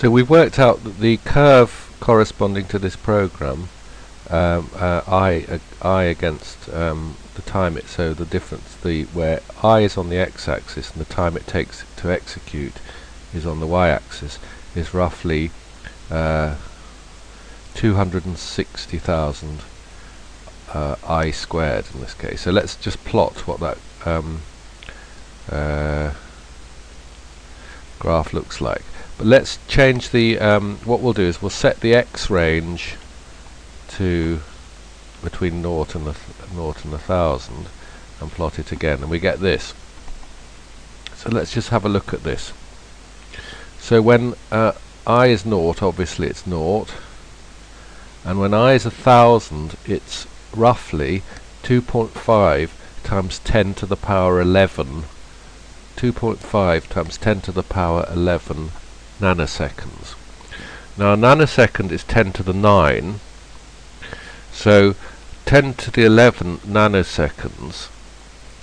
So we've worked out that the curve corresponding to this program, um, uh, i uh, i against um, the time it so the difference the where i is on the x-axis and the time it takes to execute is on the y-axis is roughly uh, 260,000 uh, i squared in this case. So let's just plot what that um, uh, graph looks like. But let's change the, um, what we'll do is we'll set the x range to between 0 and 0 and 1000 and plot it again and we get this. So let's just have a look at this. So when uh, i is 0 obviously it's 0 and when i is a 1000 it's roughly 2.5 times 10 to the power 11 2.5 times 10 to the power 11 nanoseconds. Now a nanosecond is 10 to the 9, so 10 to the 11 nanoseconds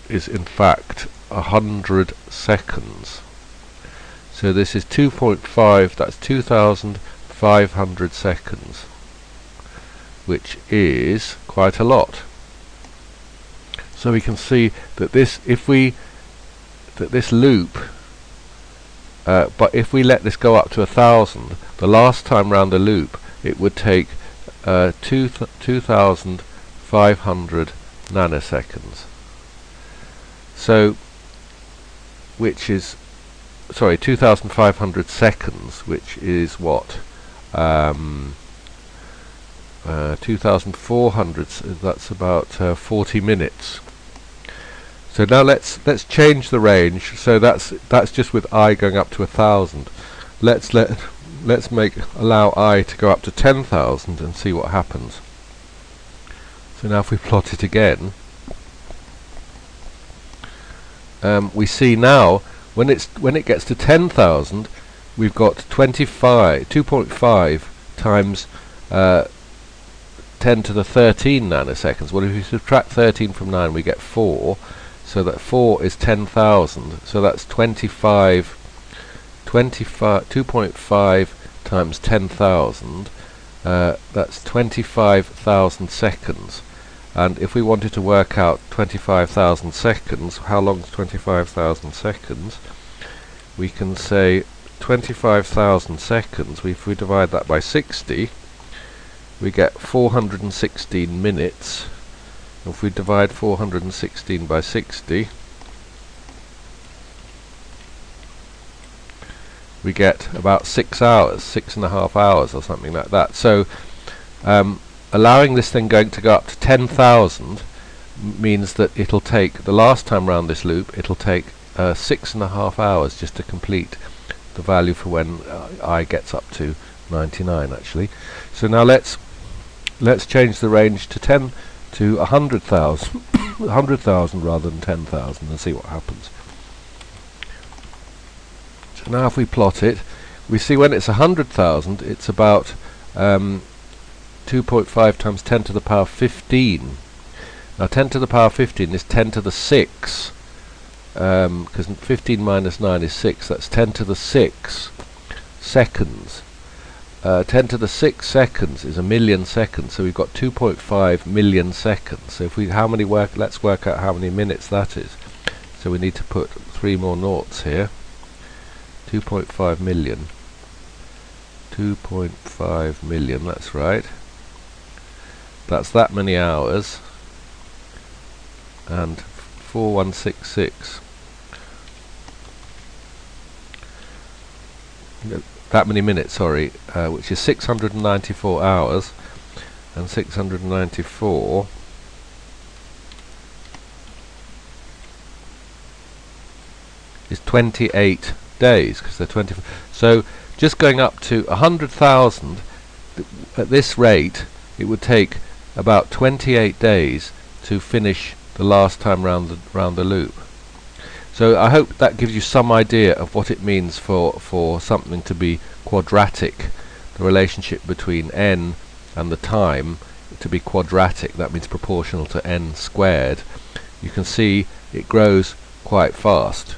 is in fact 100 seconds. So this is 2.5, that's 2,500 seconds, which is quite a lot. So we can see that this, if we, that this loop uh, but if we let this go up to a thousand, the last time round the loop, it would take uh, two th 2,500 nanoseconds. So, which is, sorry, 2,500 seconds, which is what? Um, uh, 2,400, that's about uh, 40 minutes. So now let's let's change the range. So that's that's just with i going up to a thousand. Let's let let's make allow i to go up to ten thousand and see what happens. So now if we plot it again, um, we see now when it's when it gets to ten thousand, we've got 25, 2.5 times uh, 10 to the 13 nanoseconds. Well, if we subtract 13 from 9, we get 4 so that 4 is 10,000 so that's 25 25 2.5 times 10,000 uh, that's 25,000 seconds. And if we wanted to work out 25,000 seconds how long is 25,000 seconds? We can say 25,000 seconds. If we divide that by 60 we get 416 minutes if we divide 416 by 60, we get about six hours, six and a half hours or something like that. So um, allowing this thing going to go up to 10,000 means that it'll take, the last time round this loop, it'll take uh, six and a half hours just to complete the value for when uh, i gets up to 99 actually. So now let's let's change the range to 10 to 100,000 100,000 rather than 10,000 and see what happens. So now if we plot it, we see when it's 100,000 it's about um, 2.5 times 10 to the power 15. Now 10 to the power 15 is 10 to the 6 because um, 15 minus 9 is 6 that's 10 to the 6 seconds uh, 10 to the 6 seconds is a million seconds, so we've got 2.5 million seconds. So if we, how many work, let's work out how many minutes that is. So we need to put three more noughts here. 2.5 million. 2.5 million, that's right. That's that many hours. And 4166 that many minutes, sorry, uh, which is 694 hours, and 694 is 28 days, because they're 20. So just going up to 100,000, at this rate, it would take about 28 days to finish the last time round the, round the loop. So I hope that gives you some idea of what it means for, for something to be quadratic. The relationship between n and the time to be quadratic, that means proportional to n squared. You can see it grows quite fast.